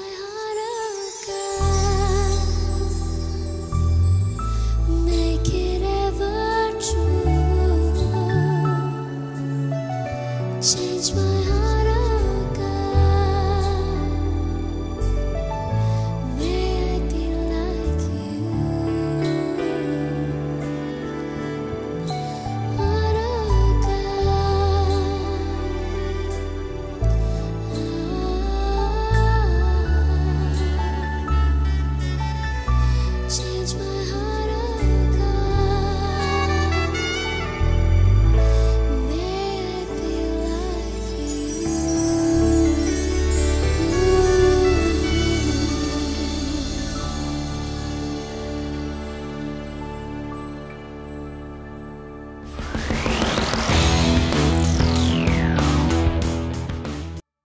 はい。